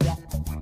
Yeah.